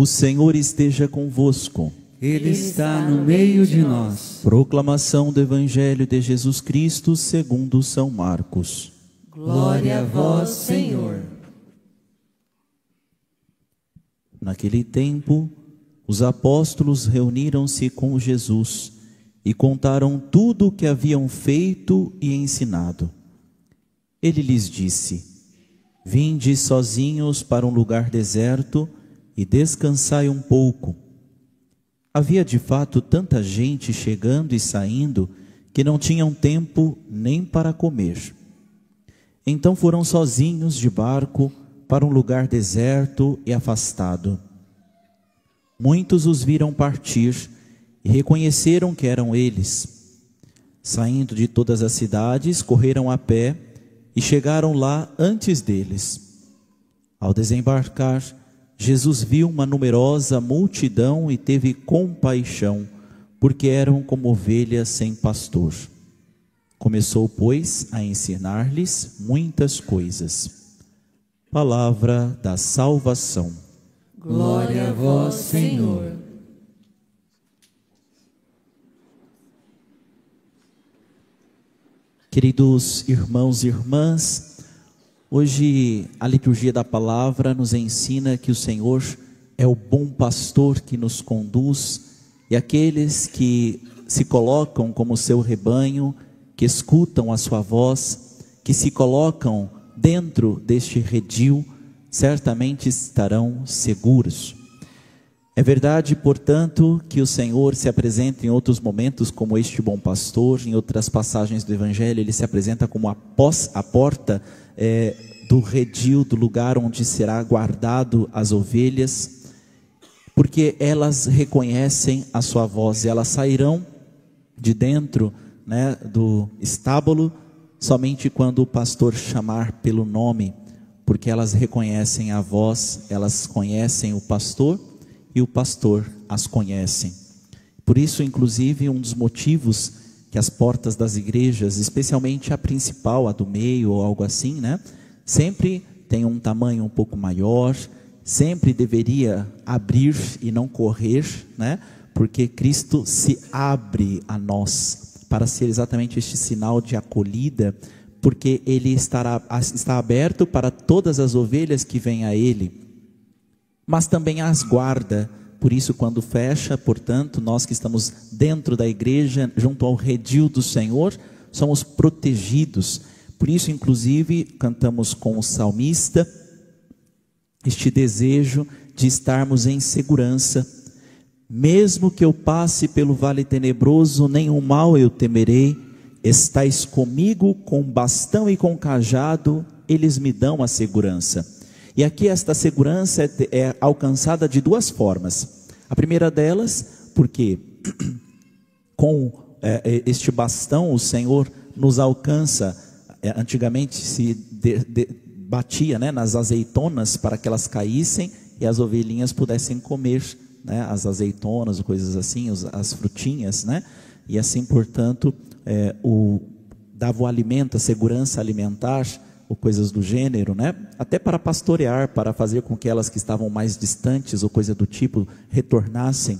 O Senhor esteja convosco. Ele está no meio de nós. Proclamação do Evangelho de Jesus Cristo segundo São Marcos. Glória a vós, Senhor. Naquele tempo, os apóstolos reuniram-se com Jesus e contaram tudo o que haviam feito e ensinado. Ele lhes disse: Vinde sozinhos para um lugar deserto e descansai um pouco. Havia de fato tanta gente chegando e saindo que não tinham tempo nem para comer. Então foram sozinhos de barco para um lugar deserto e afastado. Muitos os viram partir e reconheceram que eram eles. Saindo de todas as cidades, correram a pé e chegaram lá antes deles. Ao desembarcar, Jesus viu uma numerosa multidão e teve compaixão, porque eram como ovelhas sem pastor. Começou, pois, a ensinar-lhes muitas coisas. Palavra da salvação. Glória a vós, Senhor. Queridos irmãos e irmãs, hoje a liturgia da palavra nos ensina que o Senhor é o bom pastor que nos conduz e aqueles que se colocam como seu rebanho, que escutam a sua voz, que se colocam dentro deste redil, certamente estarão seguros. É verdade, portanto, que o Senhor se apresenta em outros momentos como este bom pastor, em outras passagens do Evangelho, ele se apresenta como a, pós, a porta é, do redil, do lugar onde será guardado as ovelhas, porque elas reconhecem a sua voz e elas sairão de dentro né, do estábulo somente quando o pastor chamar pelo nome, porque elas reconhecem a voz, elas conhecem o pastor e o pastor as conhecem. Por isso, inclusive, um dos motivos que as portas das igrejas, especialmente a principal, a do meio ou algo assim, né, sempre tem um tamanho um pouco maior, sempre deveria abrir e não correr, né? Porque Cristo se abre a nós para ser exatamente este sinal de acolhida, porque ele estará está aberto para todas as ovelhas que vêm a ele mas também as guarda. Por isso, quando fecha, portanto, nós que estamos dentro da igreja, junto ao redil do Senhor, somos protegidos. Por isso, inclusive, cantamos com o salmista este desejo de estarmos em segurança. Mesmo que eu passe pelo vale tenebroso, nenhum mal eu temerei. Estais comigo com bastão e com cajado, eles me dão a segurança. E aqui esta segurança é, é alcançada de duas formas. A primeira delas, porque com é, é, este bastão o Senhor nos alcança. É, antigamente se de, de, batia né, nas azeitonas para que elas caíssem e as ovelhinhas pudessem comer né, as azeitonas, coisas assim, os, as frutinhas, né? E assim, portanto, é, o, dava o alimento, a segurança alimentar ou coisas do gênero, né? Até para pastorear, para fazer com que elas que estavam mais distantes ou coisa do tipo retornassem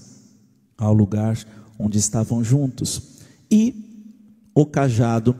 ao lugar onde estavam juntos. E o cajado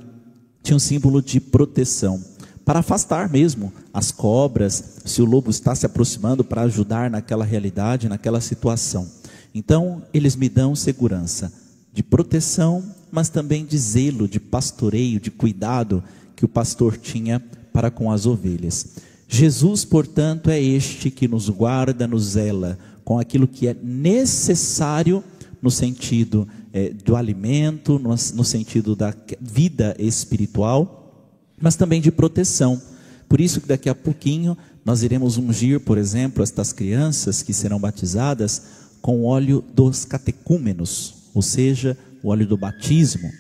tinha um símbolo de proteção, para afastar mesmo as cobras, se o lobo está se aproximando para ajudar naquela realidade, naquela situação. Então, eles me dão segurança de proteção, mas também de zelo, de pastoreio, de cuidado que o pastor tinha para com as ovelhas. Jesus, portanto, é este que nos guarda, nos zela com aquilo que é necessário no sentido é, do alimento, no, no sentido da vida espiritual, mas também de proteção. Por isso que daqui a pouquinho nós iremos ungir, por exemplo, estas crianças que serão batizadas com o óleo dos catecúmenos, ou seja, o óleo do batismo.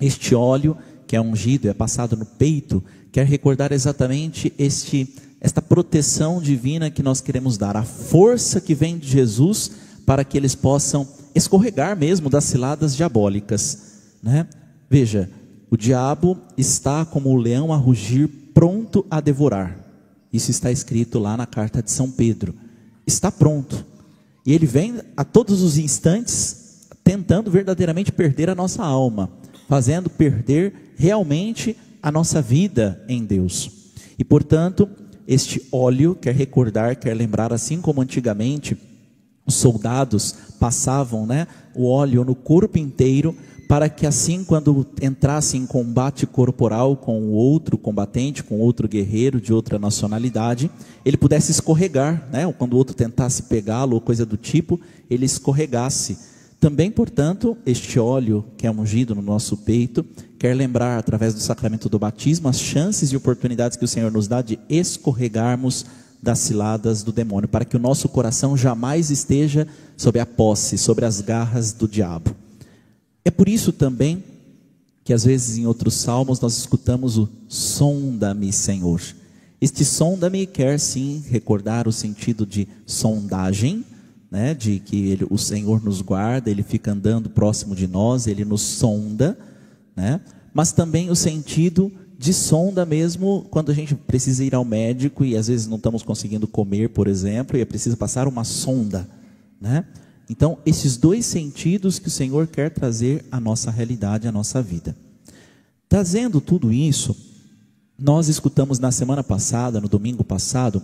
Este óleo que é ungido, é passado no peito, quer recordar exatamente este, esta proteção divina que nós queremos dar, a força que vem de Jesus para que eles possam escorregar mesmo das ciladas diabólicas. Né? Veja, o diabo está como o leão a rugir, pronto a devorar. Isso está escrito lá na carta de São Pedro. está pronto. E ele vem a todos os instantes tentando verdadeiramente perder a nossa alma, fazendo perder realmente a nossa vida em Deus. E portanto, este óleo quer recordar, quer lembrar, assim como antigamente os soldados passavam né, o óleo no corpo inteiro, para que assim, quando entrasse em combate corporal com outro combatente, com outro guerreiro de outra nacionalidade, ele pudesse escorregar, né? ou quando o outro tentasse pegá-lo ou coisa do tipo, ele escorregasse. Também, portanto, este óleo que é ungido no nosso peito, quer lembrar, através do sacramento do batismo, as chances e oportunidades que o Senhor nos dá de escorregarmos das ciladas do demônio, para que o nosso coração jamais esteja sob a posse, sobre as garras do diabo. É por isso também que às vezes em outros salmos nós escutamos o sonda-me, Senhor. Este sonda-me quer sim recordar o sentido de sondagem, né, de que ele, o Senhor nos guarda, ele fica andando próximo de nós, ele nos sonda, né? Mas também o sentido de sonda mesmo quando a gente precisa ir ao médico e às vezes não estamos conseguindo comer, por exemplo, e é preciso passar uma sonda, né? Então, esses dois sentidos que o Senhor quer trazer à nossa realidade, à nossa vida. Trazendo tudo isso, nós escutamos na semana passada, no domingo passado,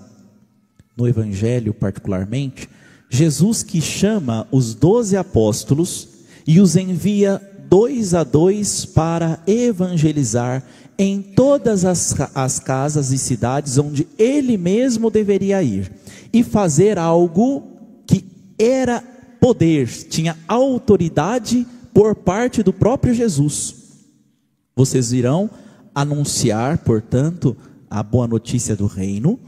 no Evangelho particularmente, Jesus que chama os doze apóstolos e os envia dois a dois para evangelizar em todas as, as casas e cidades onde ele mesmo deveria ir e fazer algo que era poder, tinha autoridade por parte do próprio Jesus. Vocês irão anunciar, portanto, a boa notícia do reino,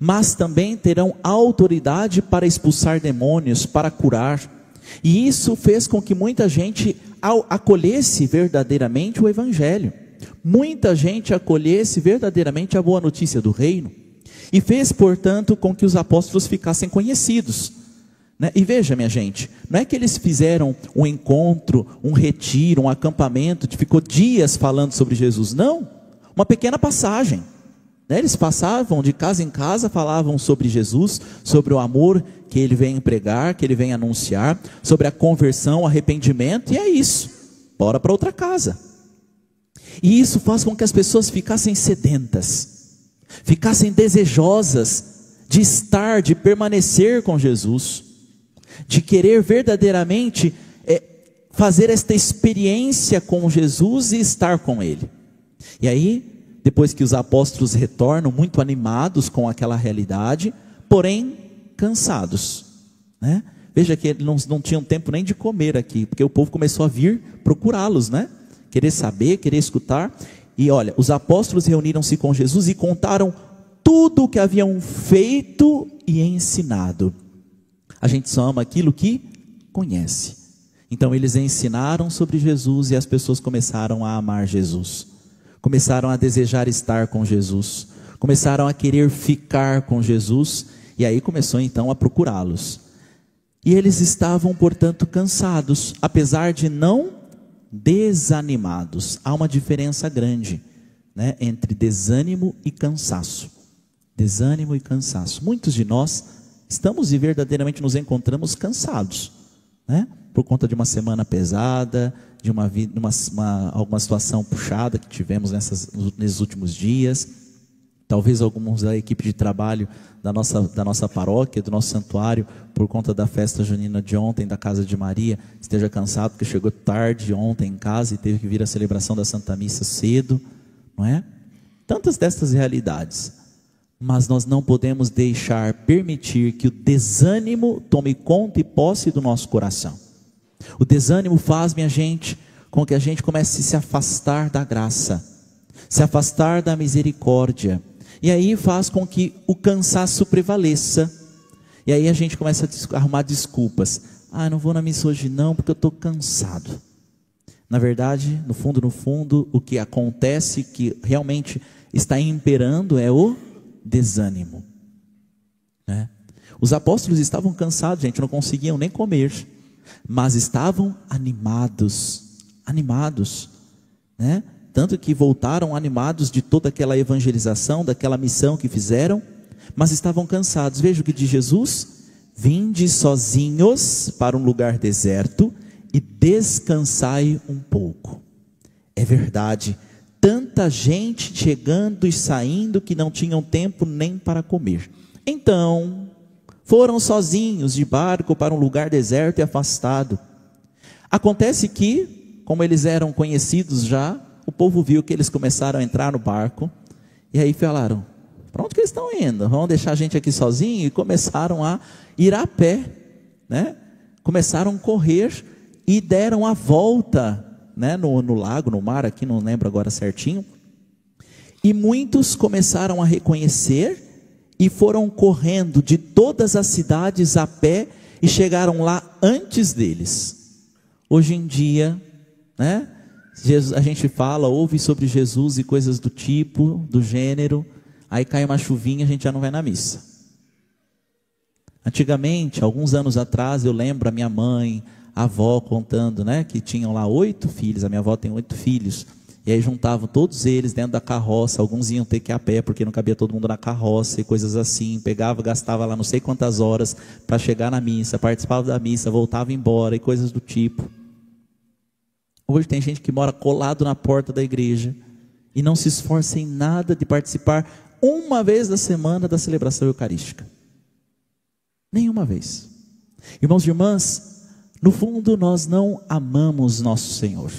mas também terão autoridade para expulsar demônios, para curar. E isso fez com que muita gente acolhesse verdadeiramente o evangelho muita gente acolhesse verdadeiramente a boa notícia do reino e fez, portanto, com que os apóstolos ficassem conhecidos. Né? E veja, minha gente, não é que eles fizeram um encontro, um retiro, um acampamento, ficou dias falando sobre Jesus, não, uma pequena passagem. Né? Eles passavam de casa em casa, falavam sobre Jesus, sobre o amor que ele vem pregar, que ele vem anunciar, sobre a conversão, arrependimento, e é isso. Bora para outra casa. E isso faz com que as pessoas ficassem sedentas, ficassem desejosas de estar, de permanecer com Jesus, de querer verdadeiramente é, fazer esta experiência com Jesus e estar com Ele. E aí, depois que os apóstolos retornam muito animados com aquela realidade, porém cansados, né? Veja que eles não, não tinham tempo nem de comer aqui, porque o povo começou a vir procurá-los, né? querer saber, querer escutar. E olha, os apóstolos reuniram-se com Jesus e contaram tudo o que haviam feito e ensinado. A gente só ama aquilo que conhece. Então eles ensinaram sobre Jesus e as pessoas começaram a amar Jesus. Começaram a desejar estar com Jesus. Começaram a querer ficar com Jesus. E aí começou então a procurá-los. E eles estavam, portanto, cansados, apesar de não desanimados. Há uma diferença grande né, entre desânimo e cansaço. Desânimo e cansaço. Muitos de nós estamos e verdadeiramente nos encontramos cansados, né? Por conta de uma semana pesada, de uma, uma, uma alguma situação puxada que tivemos nessas, nesses últimos dias. Talvez alguns da equipe de trabalho da nossa, da nossa paróquia, do nosso santuário, por conta da festa junina de ontem, da Casa de Maria, esteja cansado porque chegou tarde ontem em casa e teve que vir a celebração da Santa Missa cedo, não é? Tantas destas realidades. Mas nós não podemos deixar, permitir que o desânimo tome conta e posse do nosso coração. O desânimo faz, minha gente, com que a gente comece a se afastar da graça, se afastar da misericórdia e aí faz com que o cansaço prevaleça. E aí a gente começa a arrumar desculpas. Ah, não vou na missa hoje não, porque eu estou cansado. Na verdade, no fundo, no fundo, o que acontece que realmente está imperando é o desânimo. Né? Os apóstolos estavam cansados, gente, não conseguiam nem comer, mas estavam animados, animados, né? tanto que voltaram animados de toda aquela evangelização, daquela missão que fizeram, mas estavam cansados. Veja o que diz Jesus: Vinde sozinhos para um lugar deserto e descansai um pouco. É verdade, tanta gente chegando e saindo que não tinham tempo nem para comer. Então, foram sozinhos de barco para um lugar deserto e afastado. Acontece que, como eles eram conhecidos já, o povo viu que eles começaram a entrar no barco e aí falaram: para onde que eles estão indo? Vão deixar a gente aqui sozinho? E começaram a ir a pé, né? Começaram a correr e deram a volta né, no, no lago, no mar, aqui não lembro agora certinho. E muitos começaram a reconhecer e foram correndo de todas as cidades a pé e chegaram lá antes deles. Hoje em dia, né, Jesus, a gente fala, ouve sobre Jesus e coisas do tipo, do gênero, aí cai uma chuvinha, a gente já não vai na missa. Antigamente, alguns anos atrás, eu lembro a minha mãe, a avó contando, né, que tinham lá oito filhos, a minha avó tem oito filhos, e aí juntavam todos eles dentro da carroça, alguns iam ter que ir a pé, porque não cabia todo mundo na carroça e coisas assim, pegava, gastava lá não sei quantas horas para chegar na missa, participava da missa, voltava embora e coisas do tipo. Hoje tem gente que mora colado na porta da igreja e não se esforça em nada de participar uma vez da semana da celebração eucarística. Nenhuma vez. Irmãos e irmãs, no fundo, nós não amamos nosso Senhor.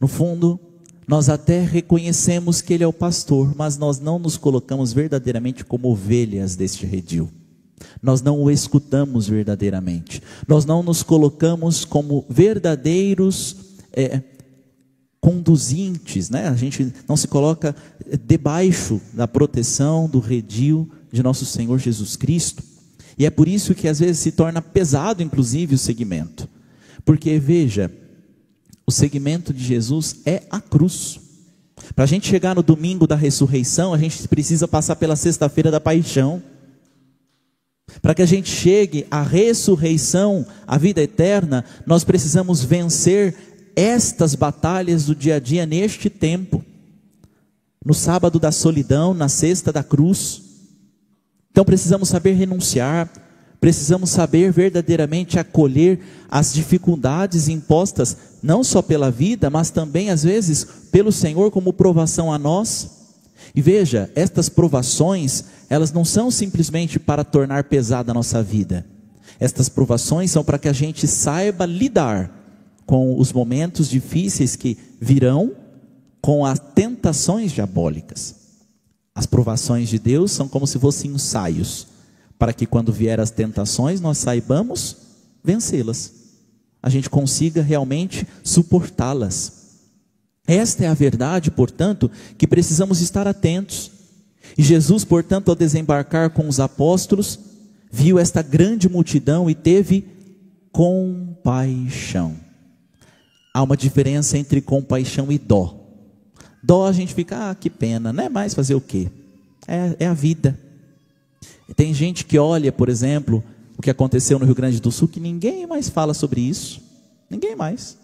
No fundo, nós até reconhecemos que Ele é o pastor, mas nós não nos colocamos verdadeiramente como ovelhas deste redil. Nós não o escutamos verdadeiramente. Nós não nos colocamos como verdadeiros é, conduzintes, né? A gente não se coloca debaixo da proteção do redil de nosso Senhor Jesus Cristo. E é por isso que às vezes se torna pesado, inclusive, o segmento. Porque, veja, o segmento de Jesus é a cruz. Para a gente chegar no domingo da ressurreição, a gente precisa passar pela sexta-feira da paixão. Para que a gente chegue à ressurreição, à vida eterna, nós precisamos vencer estas batalhas do dia a dia neste tempo. No sábado da solidão, na sexta da cruz. Então precisamos saber renunciar, precisamos saber verdadeiramente acolher as dificuldades impostas, não só pela vida, mas também às vezes pelo Senhor como provação a nós. E veja, estas provações, elas não são simplesmente para tornar pesada a nossa vida. Estas provações são para que a gente saiba lidar com os momentos difíceis que virão, com as tentações diabólicas. As provações de Deus são como se fossem ensaios, para que quando vier as tentações nós saibamos vencê-las. A gente consiga realmente suportá-las. Esta é a verdade, portanto, que precisamos estar atentos. E Jesus, portanto, ao desembarcar com os apóstolos, viu esta grande multidão e teve compaixão. Há uma diferença entre compaixão e dó. Dó a gente fica, ah, que pena, não é mais fazer o quê? É, é a vida. Tem gente que olha, por exemplo, o que aconteceu no Rio Grande do Sul, que ninguém mais fala sobre isso. Ninguém mais.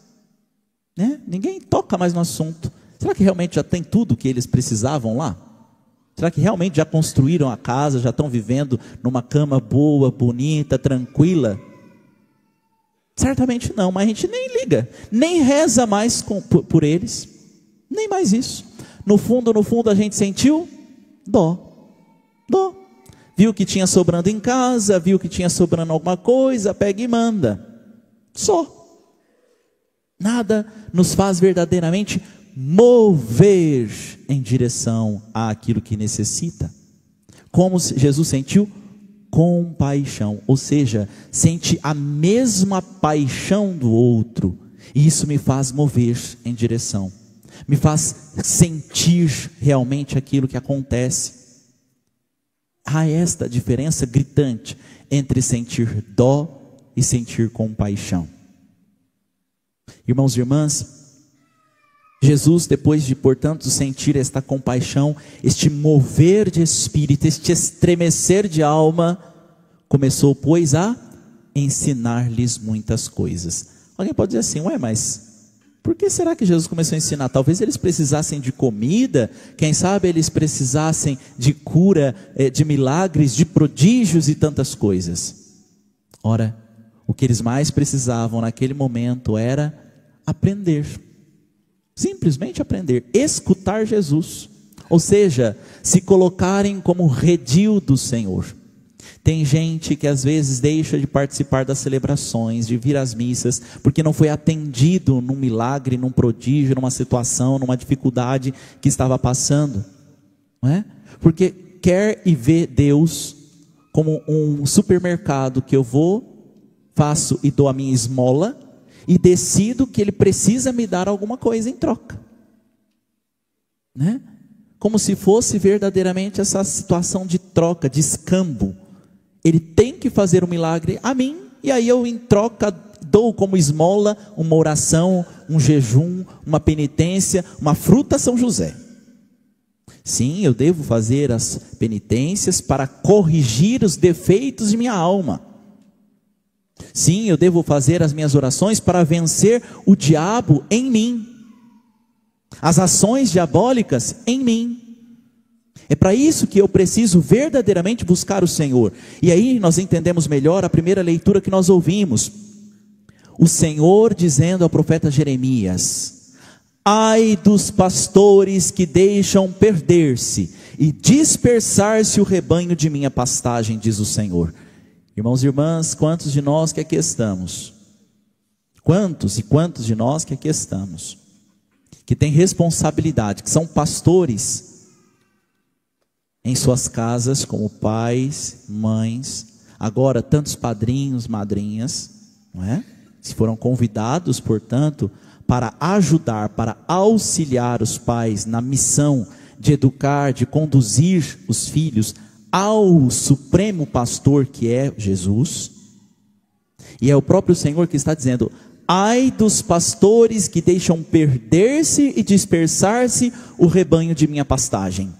Né? Ninguém toca mais no assunto. Será que realmente já tem tudo que eles precisavam lá? Será que realmente já construíram a casa, já estão vivendo numa cama boa, bonita, tranquila? Certamente não, mas a gente nem liga, nem reza mais com, por, por eles. Nem mais isso. No fundo, no fundo, a gente sentiu dó. Dó. Viu que tinha sobrando em casa, viu que tinha sobrando alguma coisa, pega e manda. Só. Nada nos faz verdadeiramente mover em direção àquilo que necessita. Como Jesus sentiu compaixão, ou seja, sente a mesma paixão do outro, e isso me faz mover em direção me faz sentir realmente aquilo que acontece. Há esta diferença gritante entre sentir dó e sentir compaixão. Irmãos e irmãs, Jesus, depois de, portanto, sentir esta compaixão, este mover de espírito, este estremecer de alma, começou, pois, a ensinar-lhes muitas coisas. Alguém pode dizer assim, ué, mas por que será que Jesus começou a ensinar? Talvez eles precisassem de comida, quem sabe eles precisassem de cura, eh, de milagres, de prodígios e tantas coisas. Ora, o que eles mais precisavam naquele momento era aprender. Simplesmente aprender, escutar Jesus. Ou seja, se colocarem como redil do Senhor. Tem gente que às vezes deixa de participar das celebrações, de vir às missas, porque não foi atendido num milagre, num prodígio, numa situação, numa dificuldade que estava passando, não é? Porque quer e vê Deus como um supermercado que eu vou, faço e dou a minha esmola e decido que ele precisa me dar alguma coisa em troca, né? Como se fosse verdadeiramente essa situação de troca, de escambo ele tem que fazer um milagre a mim, e aí eu em troca dou como esmola uma oração, um jejum, uma penitência, uma fruta São José. Sim, eu devo fazer as penitências para corrigir os defeitos de minha alma. Sim, eu devo fazer as minhas orações para vencer o diabo em mim, as ações diabólicas em mim. É para isso que eu preciso verdadeiramente buscar o Senhor. E aí nós entendemos melhor a primeira leitura que nós ouvimos. O Senhor dizendo ao profeta Jeremias: Ai dos pastores que deixam perder-se e dispersar-se o rebanho de minha pastagem, diz o Senhor. Irmãos e irmãs, quantos de nós que aqui estamos? Quantos e quantos de nós que aqui estamos? Que tem responsabilidade, que são pastores em suas casas, como pais, mães, agora tantos padrinhos, madrinhas, não é? Se foram convidados, portanto, para ajudar, para auxiliar os pais na missão de educar, de conduzir os filhos ao supremo pastor que é Jesus. E é o próprio Senhor que está dizendo: Ai dos pastores que deixam perder-se e dispersar-se o rebanho de minha pastagem.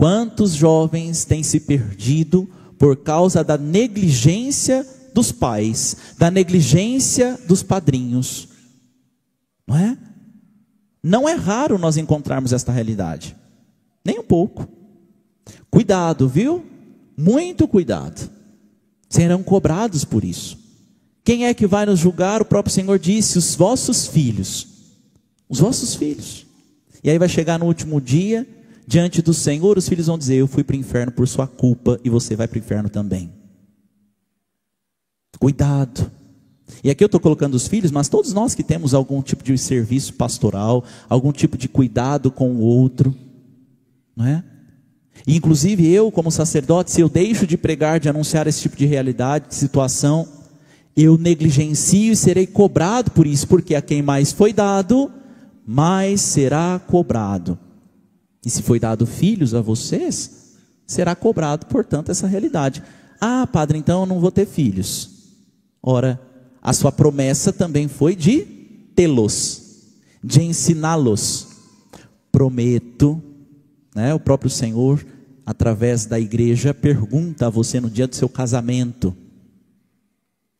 Quantos jovens têm se perdido por causa da negligência dos pais, da negligência dos padrinhos? Não é? Não é raro nós encontrarmos esta realidade, nem um pouco. Cuidado, viu? Muito cuidado. Serão cobrados por isso. Quem é que vai nos julgar? O próprio Senhor disse: os vossos filhos. Os vossos filhos. E aí vai chegar no último dia diante do Senhor, os filhos vão dizer: Eu fui para o inferno por sua culpa e você vai para o inferno também. Cuidado. E aqui eu estou colocando os filhos, mas todos nós que temos algum tipo de serviço pastoral, algum tipo de cuidado com o outro, não é? Inclusive eu, como sacerdote, se eu deixo de pregar, de anunciar esse tipo de realidade, de situação, eu negligencio e serei cobrado por isso, porque a quem mais foi dado, mais será cobrado. E se foi dado filhos a vocês, será cobrado, portanto, essa realidade. Ah, padre, então eu não vou ter filhos. Ora, a sua promessa também foi de tê-los, de ensiná-los. Prometo, né, o próprio Senhor, através da igreja, pergunta a você no dia do seu casamento: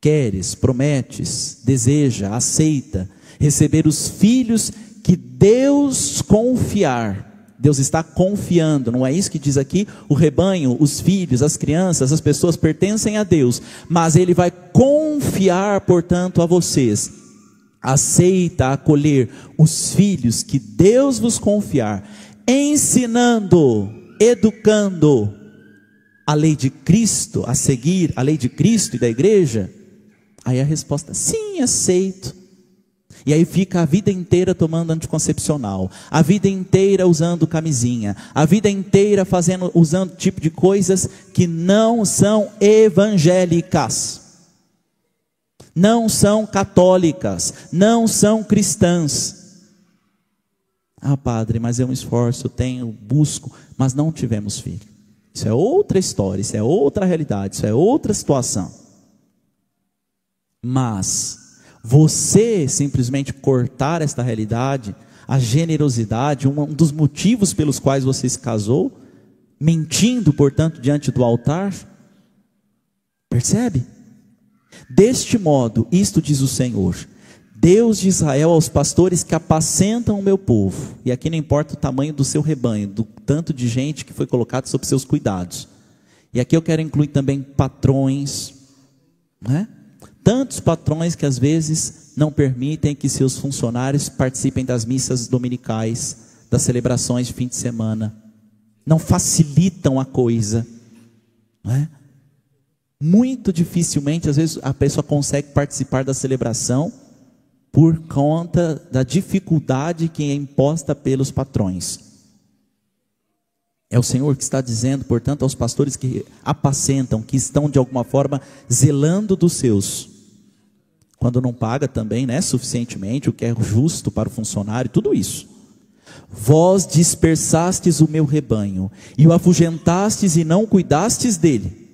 queres, prometes, deseja, aceita receber os filhos que Deus confiar Deus está confiando, não é isso que diz aqui? O rebanho, os filhos, as crianças, as pessoas pertencem a Deus, mas Ele vai confiar, portanto, a vocês. Aceita acolher os filhos que Deus vos confiar, ensinando, educando a lei de Cristo, a seguir a lei de Cristo e da igreja? Aí a resposta: sim, aceito. E aí fica a vida inteira tomando anticoncepcional, a vida inteira usando camisinha, a vida inteira fazendo, usando tipo de coisas que não são evangélicas, não são católicas, não são cristãs. Ah, padre, mas eu me esforço, tenho, busco, mas não tivemos filho. Isso é outra história, isso é outra realidade, isso é outra situação. Mas você simplesmente cortar esta realidade, a generosidade, um dos motivos pelos quais você se casou, mentindo, portanto, diante do altar. Percebe? Deste modo, isto diz o Senhor: Deus de Israel aos pastores que apacentam o meu povo. E aqui não importa o tamanho do seu rebanho, do tanto de gente que foi colocado sob seus cuidados. E aqui eu quero incluir também patrões, Não é? Tantos patrões que às vezes não permitem que seus funcionários participem das missas dominicais, das celebrações de fim de semana, não facilitam a coisa, não é? Muito dificilmente, às vezes, a pessoa consegue participar da celebração por conta da dificuldade que é imposta pelos patrões. É o Senhor que está dizendo, portanto, aos pastores que apacentam, que estão de alguma forma zelando dos seus. Quando não paga também, né, suficientemente, o que é justo para o funcionário, tudo isso. Vós dispersastes o meu rebanho, e o afugentastes e não cuidastes dele.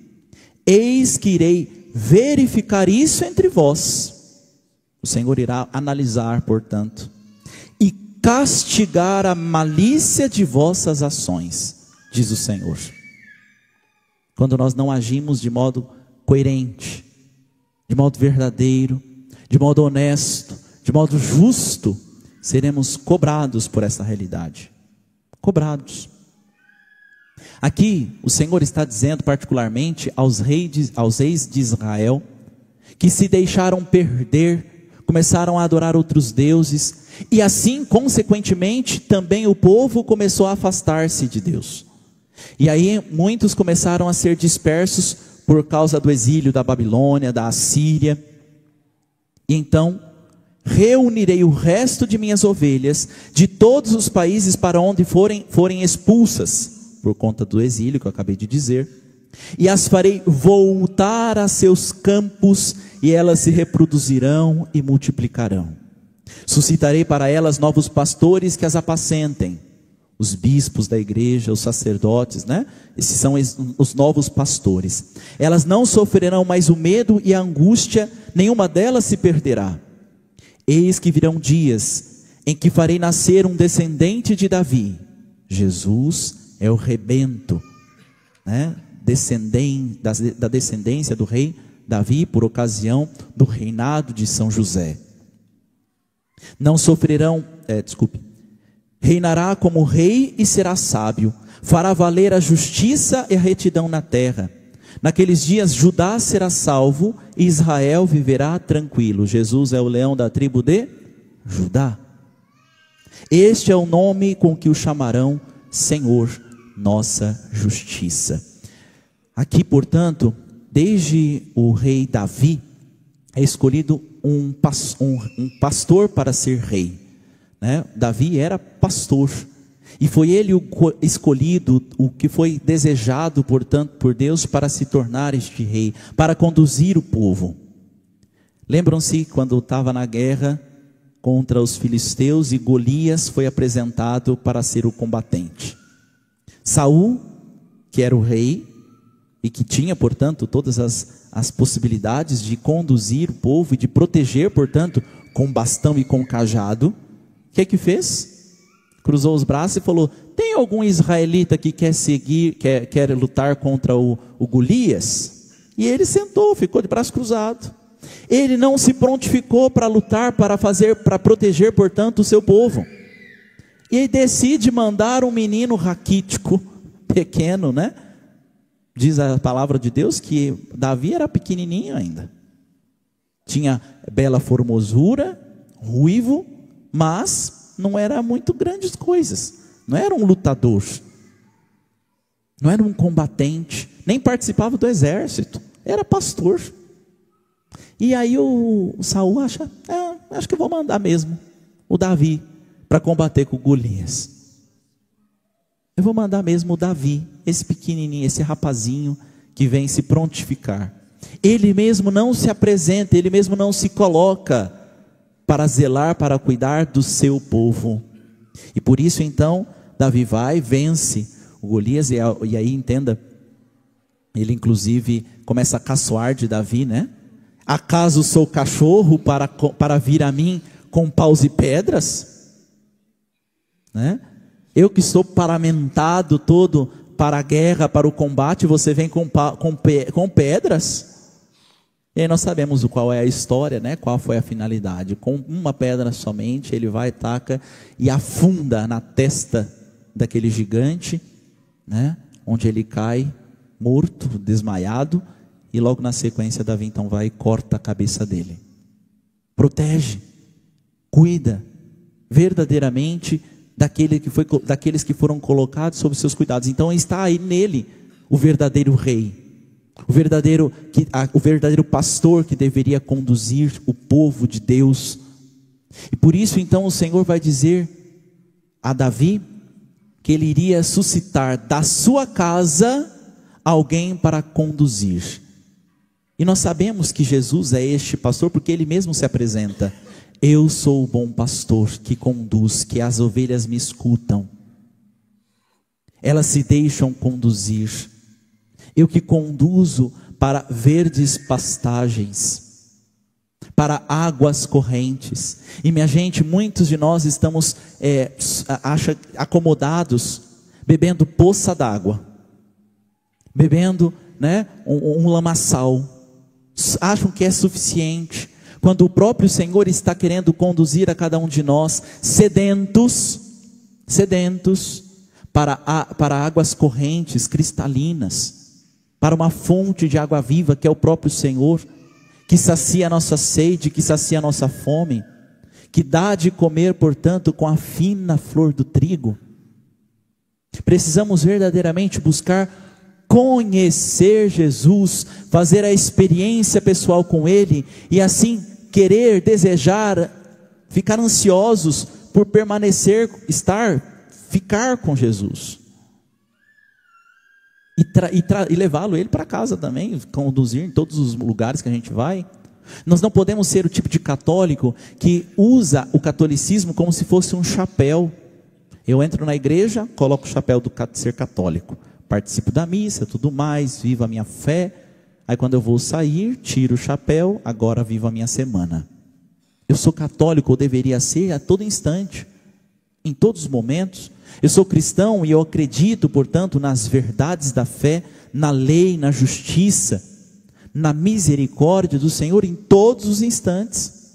Eis que irei verificar isso entre vós. O Senhor irá analisar, portanto, e castigar a malícia de vossas ações, diz o Senhor. Quando nós não agimos de modo coerente, de modo verdadeiro, de modo honesto, de modo justo, seremos cobrados por essa realidade. Cobrados. Aqui o Senhor está dizendo particularmente aos reis, aos reis de Israel que se deixaram perder, começaram a adorar outros deuses e assim, consequentemente, também o povo começou a afastar-se de Deus. E aí muitos começaram a ser dispersos por causa do exílio da Babilônia, da Assíria. E então reunirei o resto de minhas ovelhas de todos os países para onde forem, forem expulsas por conta do exílio que eu acabei de dizer, e as farei voltar a seus campos, e elas se reproduzirão e multiplicarão. Suscitarei para elas novos pastores que as apacentem, os bispos da igreja, os sacerdotes, né? Esses são os novos pastores. Elas não sofrerão mais o medo e a angústia, nenhuma delas se perderá. Eis que virão dias em que farei nascer um descendente de Davi, Jesus, é o rebento, né? Descendem, da, da descendência do rei Davi por ocasião do reinado de São José. Não sofrerão, é, desculpe, reinará como rei e será sábio, fará valer a justiça e a retidão na terra. Naqueles dias Judá será salvo e Israel viverá tranquilo. Jesus é o leão da tribo de Judá. Este é o nome com que o chamarão Senhor nossa justiça. Aqui, portanto, desde o rei Davi, é escolhido um, um, um pastor para ser rei. Né? Davi era pastor. E foi ele o escolhido, o que foi desejado, portanto, por Deus para se tornar este rei, para conduzir o povo. Lembram-se quando estava na guerra contra os filisteus e Golias foi apresentado para ser o combatente. Saul, que era o rei e que tinha, portanto, todas as, as possibilidades de conduzir o povo e de proteger, portanto, com bastão e com cajado, que que fez? Cruzou os braços e falou: Tem algum israelita que quer seguir, quer, quer lutar contra o, o Golias? E ele sentou, ficou de braço cruzado. Ele não se prontificou para lutar, para fazer, para proteger, portanto, o seu povo. E decide mandar um menino raquítico, pequeno, né? Diz a palavra de Deus que Davi era pequenininho ainda. Tinha bela formosura, ruivo, mas não era muito grandes coisas. Não era um lutador. Não era um combatente, nem participava do exército. Era pastor. E aí o Saul acha, é, acho que vou mandar mesmo o Davi para combater com Golias. Eu vou mandar mesmo o Davi, esse pequenininho, esse rapazinho que vem se prontificar. Ele mesmo não se apresenta, ele mesmo não se coloca para zelar, para cuidar do seu povo. E por isso então, Davi vai, vence o Golias, e aí entenda, ele inclusive começa a caçoar de Davi, né? Acaso sou cachorro para, para vir a mim com paus e pedras? Né? Eu que sou paramentado todo para a guerra, para o combate, você vem com, com, com pedras? E aí nós sabemos qual é a história, né? Qual foi a finalidade? Com uma pedra somente, ele vai, taca e afunda na testa daquele gigante, né? Onde ele cai morto, desmaiado, E logo na sequência, Davi então vai e corta a cabeça dele. Protege, cuida, verdadeiramente daquele que foi, daqueles que foram colocados sob seus cuidados. Então está aí nele o verdadeiro rei, o verdadeiro, que, o verdadeiro pastor que deveria conduzir o povo de Deus. E por isso então o Senhor vai dizer a Davi que ele iria suscitar da sua casa alguém para conduzir. E nós sabemos que Jesus é este pastor porque ele mesmo se apresenta. Eu sou o bom pastor que conduz, que as ovelhas me escutam. Elas se deixam conduzir. Eu que conduzo para verdes pastagens, para águas correntes. E minha gente, muitos de nós estamos é, acha, acomodados, bebendo poça d'água, bebendo né, um, um lamaçal, acham que é suficiente, quando o próprio Senhor está querendo conduzir a cada um de nós sedentos, sedentos, para, para águas correntes, cristalinas para uma fonte de água viva que é o próprio Senhor, que sacia a nossa sede, que sacia a nossa fome, que dá de comer, portanto, com a fina flor do trigo. Precisamos verdadeiramente buscar conhecer Jesus, fazer a experiência pessoal com Ele e assim querer, desejar, ficar ansiosos por permanecer, estar, ficar com Jesus e, e, e levá-lo ele para casa também, conduzir em todos os lugares que a gente vai. Nós não podemos ser o tipo de católico que usa o catolicismo como se fosse um chapéu. Eu entro na igreja, coloco o chapéu do ser católico, participo da missa, tudo mais, vivo a minha fé. Aí quando eu vou sair, tiro o chapéu, agora vivo a minha semana. Eu sou católico, ou deveria ser a todo instante, em todos os momentos. Eu sou cristão e eu acredito, portanto, nas verdades da fé, na lei, na justiça, na misericórdia do Senhor em todos os instantes,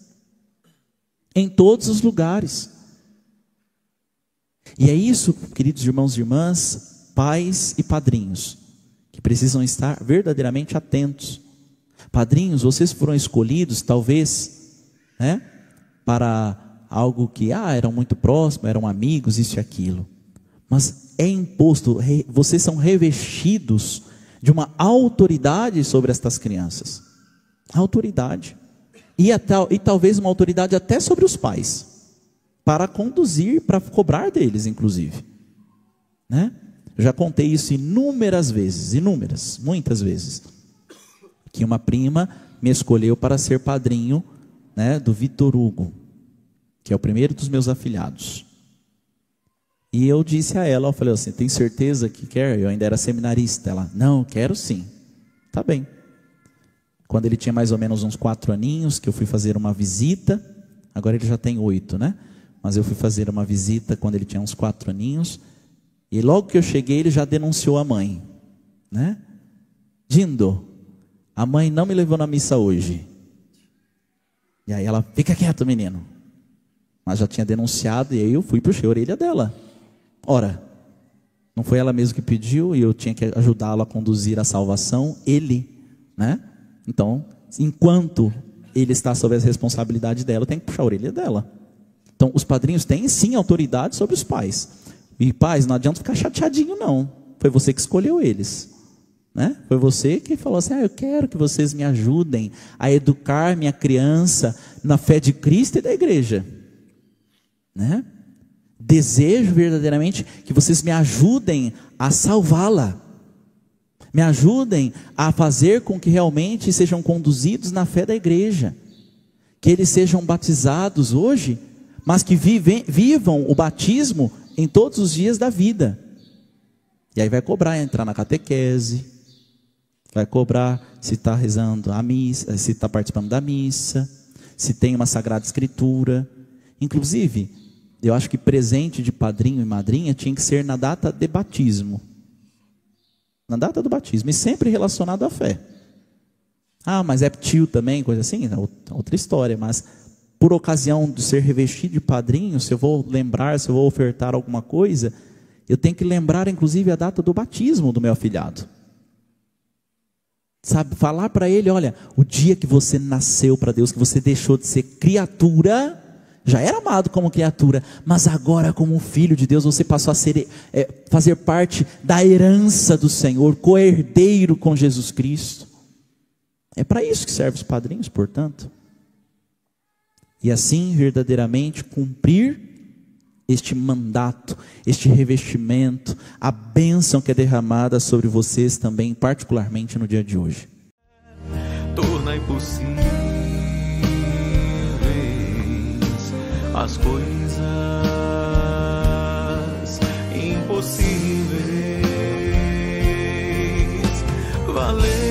em todos os lugares. E é isso, queridos irmãos e irmãs, pais e padrinhos, que precisam estar verdadeiramente atentos. Padrinhos, vocês foram escolhidos, talvez, né, para algo que, ah, eram muito próximos, eram amigos, isso e aquilo mas é imposto, vocês são revestidos de uma autoridade sobre estas crianças. Autoridade. E, tal, e talvez uma autoridade até sobre os pais, para conduzir, para cobrar deles, inclusive. Né? Já contei isso inúmeras vezes, inúmeras, muitas vezes. Que uma prima me escolheu para ser padrinho né, do Vitor Hugo, que é o primeiro dos meus afilhados. E eu disse a ela, eu falei assim, tem certeza que quer? Eu ainda era seminarista. Ela, não, quero sim. Tá bem. Quando ele tinha mais ou menos uns quatro aninhos, que eu fui fazer uma visita, agora ele já tem oito, né? Mas eu fui fazer uma visita quando ele tinha uns quatro aninhos, e logo que eu cheguei, ele já denunciou a mãe, né? Dindo, a mãe não me levou na missa hoje. E aí ela, fica quieto, menino. Mas já tinha denunciado, e aí eu fui puxei a orelha dela. Ora, não foi ela mesma que pediu e eu tinha que ajudá-la a conduzir a salvação, ele, né? Então, enquanto ele está sob a responsabilidade dela, eu tenho que puxar a orelha dela. Então, os padrinhos têm sim autoridade sobre os pais. E pais, não adianta ficar chateadinho não. Foi você que escolheu eles. Né? Foi você que falou assim: ah, eu quero que vocês me ajudem a educar minha criança na fé de Cristo e da igreja. Né? Desejo verdadeiramente que vocês me ajudem a salvá-la. Me ajudem a fazer com que realmente sejam conduzidos na fé da igreja. Que eles sejam batizados hoje, mas que vivem, vivam o batismo em todos os dias da vida. E aí vai cobrar entrar na catequese, vai cobrar se está rezando a missa, se está participando da missa, se tem uma sagrada escritura. Inclusive, eu acho que presente de padrinho e madrinha tinha que ser na data de batismo. Na data do batismo. E sempre relacionado à fé. Ah, mas é tio também, coisa assim? Outra história. Mas por ocasião de ser revestido de padrinho, se eu vou lembrar, se eu vou ofertar alguma coisa, eu tenho que lembrar, inclusive, a data do batismo do meu afilhado. Sabe, falar para ele, olha, o dia que você nasceu para Deus, que você deixou de ser criatura, já era amado como criatura, mas agora como filho de Deus, você passou a ser, é, fazer parte da herança do Senhor, co-herdeiro com Jesus Cristo. É para isso que servem os padrinhos, portanto. E assim, verdadeiramente, cumprir este mandato, este revestimento, a bênção que é derramada sobre vocês também, particularmente no dia de hoje. Torna impossíveis as coisas impossíveis. Valeu.